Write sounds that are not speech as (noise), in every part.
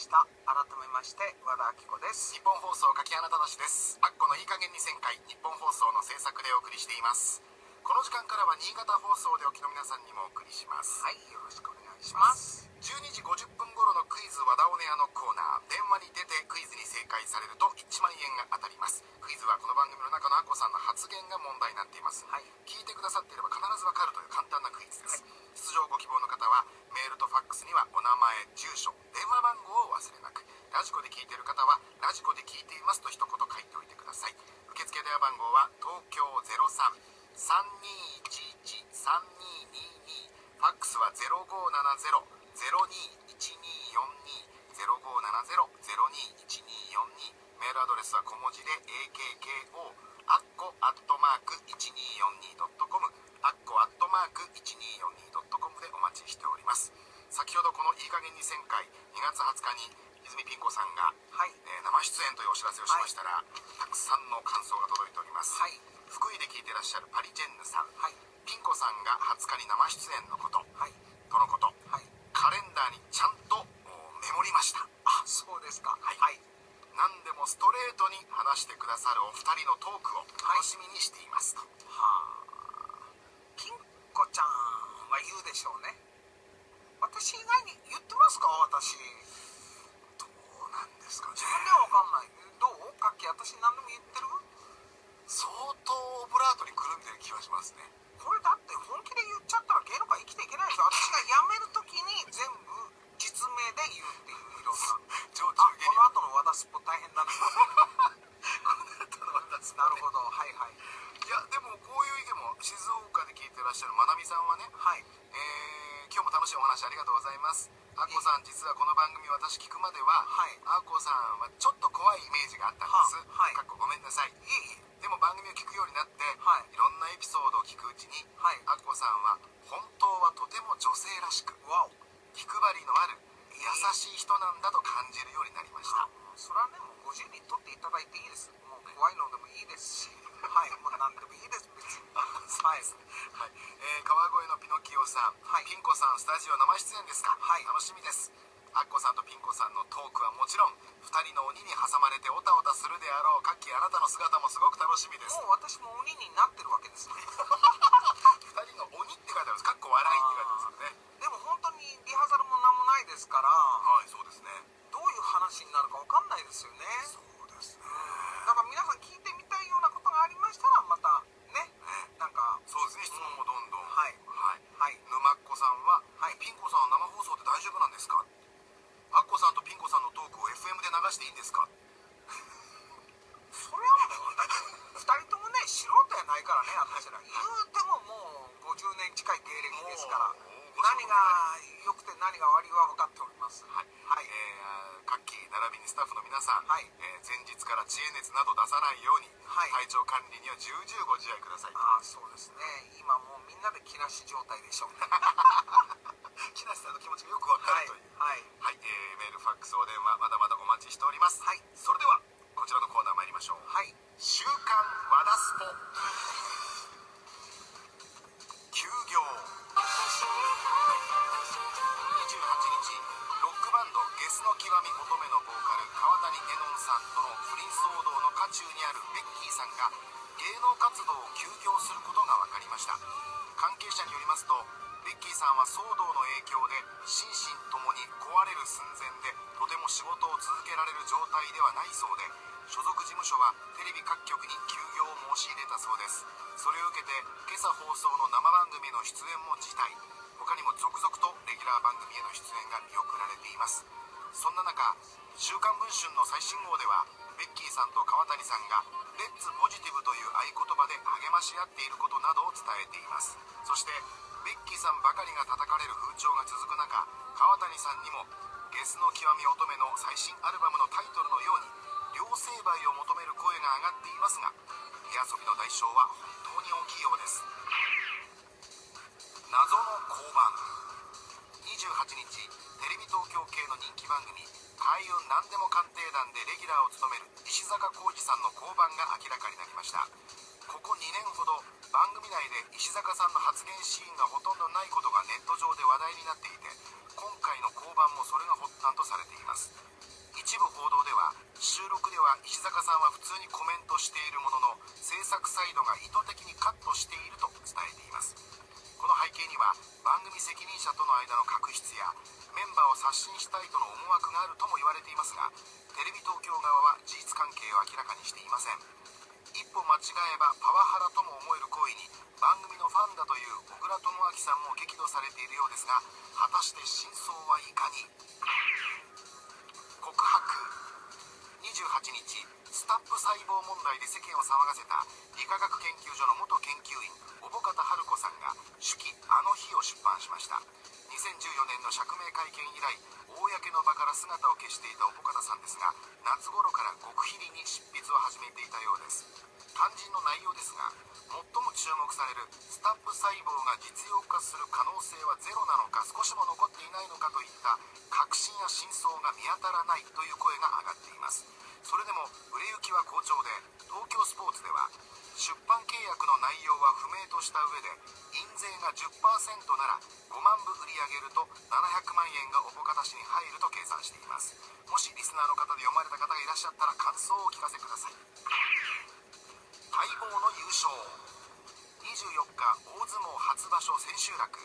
した。改めまして和田アキ子です。日本放送柿原忠です。アッコのいい加減に旋回。日本放送の制作でお送りしています。この時間からは新潟放送でお聞きの皆さんにもお送りします。はいよろしくお願いします。12時50分頃のクイズ和田オネアのコーナー。電話に出てクイズに正解されると1万円が当たります。クイズはこの番組の中のアッコさんの発言が問題になっています、はい。聞いてくださっていれば必ずわかるという簡単なクイズです、出場ご希望の方はメールとファックスにはお名前住所電話番号を忘れなくラジコで聞いている方はラジコで聞いていますと一言書いておいてください。受付電話番号は東京0332113222ファックスは0570-021242 0570-021242メールアドレスは小文字で AKKO アッコアットマーク 1242.com アッコアットマーク 1242.com でお待ちしております。先ほどこのいい加減に旋回2月20日に泉ピン子さんが、はい。えー生出演というお知らせをしましたら、たくさんの感想が届いております、はい。福井で聞いてらっしゃるパリジェンヌさん、はい。ピン子さんが20日に生出演のこと。はい。とのこと。はい。カレンダーにちゃんとおメモりました。あそうですか。はい。はい。何でもストレートに話してくださるお二人のトークを楽しみにしていますと、はあ。ピン子ちゃんは言うでしょうね。私以外に言ってますか？私ですか？ね自分では分かんない。どう？かっき私何でも言ってる？相当オブラートにくるんでる気がしますね。これだって本気で言っちゃったら芸能界生きていけないでしょ。私が辞める時に全部実名で言うっていういろんなあ下この後の和田スポ大変だねこの後の私。なるほど。はいはい。いやでもこういう意見も静岡で聞いてらっしゃるまなみさんはね、はい。えー今日も楽しいお話ありがとうございますあっこさん実はこの番組私聞くまでは、はい。あっこさんはちょっと怖いイメージがあったんです、ははい。かっこごめんなさい。いえいえ。でも番組を聞くようになって、はい。いろんなエピソードを聞くうちにはい。あっこさんは本当はとても女性らしくわお。気配りのある優しい人なんだと感じるようになりました。あそれはねもう50人取っていただいていいです。もう怖いのでもいいですし。はい。もう何でもはいはい、えー川越のピノキオさん、はい。ピン子さんスタジオ生出演ですか、はい。楽しみです。アッコさんとピン子さんのトークはもちろん2人の鬼に挟まれてオタオタするであろうカッキーあなたの姿もすごく楽しみです。もう私も鬼になってるわけですね2人の鬼って書いてあるんですかっこ笑いって書いてますよねでも本当にリハーサルも何もないですからはいそうですねどういう話になるか分かんないですよねそうですねだから皆さん聞いてみたいようなことがありましたらまたねなんかそうですね質問もどんどん、はいはいはい沼っ子さんは、はいピン子さんは生放送で大丈夫なんですかアッコさんとピン子さんのトークを FM で流していいんですかそれはもうだって2人ともね素人やないからね私ら言うてももう50年近い芸歴ですからもう何が良くて何が悪いは分かっておりますはい、はいえー、カッキー並びにスタッフの皆さん、はいえー前日から知恵熱など出さないように、はい。体調管理には重々ご自愛ください。ああそうですね。今もうみんなで気なし状態でしょう。ね (laughs) 木梨さんの気持ちがよくわかはいるという。はい。はい、えーメールファックスお電話まだまだお待ちしております。はい。それではこちらのコーナー参りましょう。はい。週刊和田スポ心身ともに壊れる寸前でとても仕事を続けられる状態ではないそうで所属事務所はテレビ各局に休業を申し入れたそうです。それを受けて今朝放送の生番組への出演も辞退。他にも続々とレギュラー番組への出演が見送られています。そんな中「週刊文春」の最新号ではベッキーさんと川谷さんが「レッツポジティブ」という合言葉で励まし合っていることなどを伝えています。そしてベッキーさんばかりが叩かれる風潮が続く中川谷さんにも「ゲスの極み乙女」の最新アルバムのタイトルのように両成敗を求める声が上がっていますが手遊びの代償は本当に大きいようです。謎の交番。28日テレビ東京系の人気番組「開運なんでも鑑定団」でレギュラーを務める石坂浩二さんの交番が明らかになりました。内で石坂さんの発言シーンがほとんどないことがネット上で話題になっていて今回の交番もそれが発端とされています。一部報道では収録では石坂さんは普通にコメントしているものの制作サイドが意図的にカットしていると伝えています。この背景には番組責任者との間の確執やメンバーを刷新したいとの思惑があるとも言われていますがテレビ東京側は事実関係を明らかにしていません。歩間違えばパワハラとも思える行為に番組のファンだという小倉智昭さんも激怒されているようですが果たして真相はいかに？告白。28日スタップ細胞問題で世間を騒がせた理化学研究所の元研究員か確信や真相が見当たらないという声が上がっています。それでも売れ行きは好調で東京スポーツでは出版契約の内容は不明とした上で印税が10%なら5万部売り上げると700万円がおぼかたしに入ると計算しています。もしリスナーの方で読まれた方がいらっしゃったら感想をお聞かせください。待望の優勝。24日大相撲初場所千秋楽。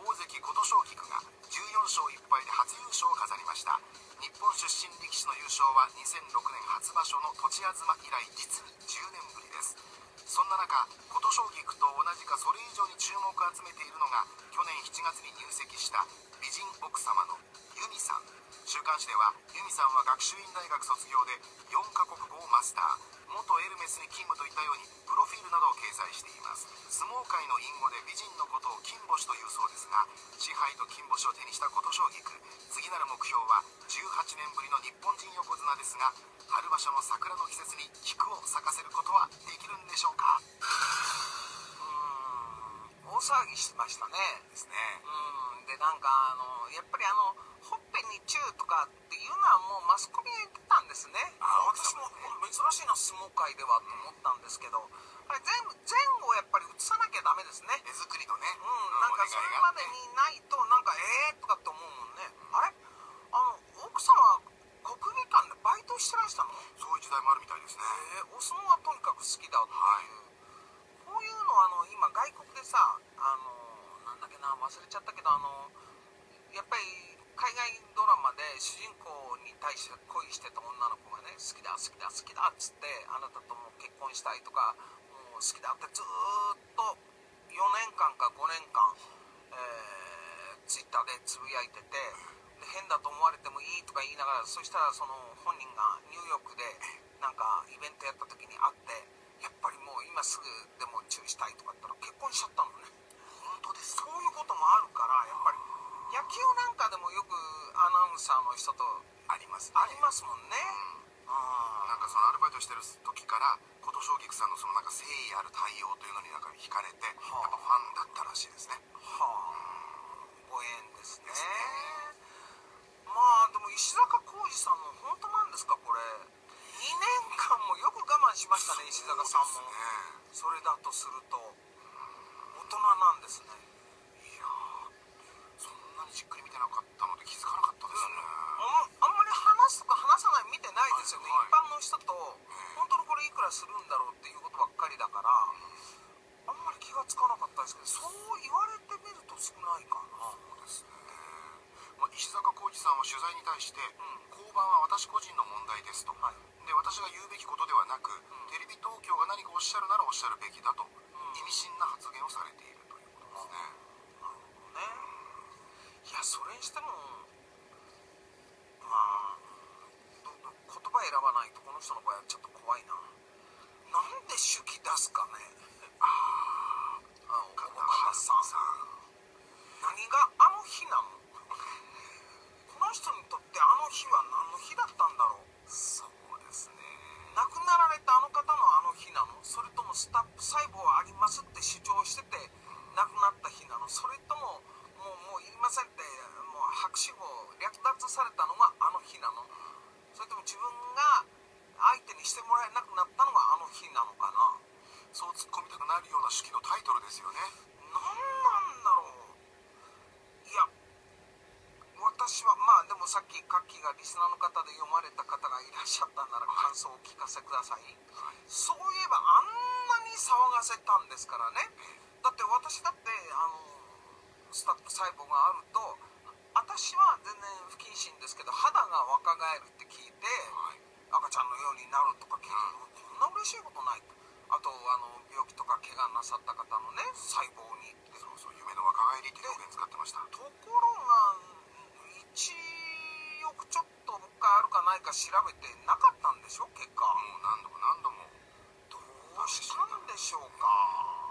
大関琴奨菊が勝1敗で初優勝を飾りました日本出身力士の優勝は2006年初場所の栃東以来実に10年ぶりですそんな中琴奨菊と同じかそれ以上に注目を集めているのが去年7月に入籍した美人奥様の由美さん週刊誌では由美さんは学習院大学卒業で4カ国語をマスター元エルメスに勤務といったようにプロフィールなどを掲載しています。相撲界の隠語で美人のことを金星というそうですが支配と金星を手にした琴奨菊次なる目標は18年ぶりの日本人横綱ですが春場所の桜の季節に菊を咲かせることはできるんでしょうか？大騒ぎしましたね。ですね。うんでなんかあのやっぱりあのにチューとかっていうのはもうマスコミが言ってたんですね。あ私も珍しいな相撲界ではと思ったんですけど。あれ全部前後をやっぱり映さなきゃダメですね。手作りのね。うんなんかそれまでにないとなんかええー、とかって思うもんね。あれ？あの奥様は国技館でバイトしてらしたの？そういう時代もあるみたいですね。えー、お相撲はとにかく好きだっていう、こういうのあの今外国でさあのなんだっけな忘れちゃったけどあのやっぱり海外で主人公に対して恋してた女の子がね好きだ好きだ好きだっつってあなたとも結婚したいとかもう好きだってずーっと4年間か5年間、えー、ツイッターでつぶやいててで変だと思われてもいいとか言いながらそしたらその本人がニューヨークでなんかイベントやった時に会ってやっぱりもう今すぐでもチューしたいとか言ったら結婚しちゃったのね。本当ですそういうこともあるからやっぱり野球なんかでもよくアナウンサーの人とありますありますもんね、あなんかそのアルバイトしてる時から琴奨菊さんのそのなんか誠意ある対応というのになんか惹かれて、はあ。やっぱファンだったらしいですね。はあ。ご縁ですね。ね。まあでも石坂浩二さんも本当なんですかこれ。2年間もよく我慢しましたね石坂さんも。それだとすると。大人なんですねいやーそんなにじっくり見てなかったので気づかなかったですねあんあんまり話すとか話さない見てないですよね、はい一般の人と本当にこれいくらするんだろうっていうことばっかりだからあんまり気がつかなかったですけどそう言われてみると少ないかなそうですね、まあ、石坂浩二さんは取材に対して、ん交番は私個人の問題ですと、はい。で私が言うべきことではなく、テレビ東京が何かおっしゃるならおっしゃるべきだと、意味深な発言をされているということですね、なるほどね。いやそれにしてもまあ言葉選ばないとこの人の場合はちょっと怖いなスナーの方で読まれた方がいらっしゃったなら感想をお聞かせください、はい、そういえばあんなに騒がせたんですからね。だって私だってあのスタップ細胞があると私は全然不謹慎ですけど肌が若返るって聞いて、はい、赤ちゃんのようになるとか聞いて、こ、ん、な嬉しいことないと。あとあの病気とか怪我なさった方のね細胞にそうそう夢の若返りって表現使ってました。ところが1億ちょっ回あるかないか調べてなかったんでしょ？結果。もう何度も何度も。どうしたんでしょうか？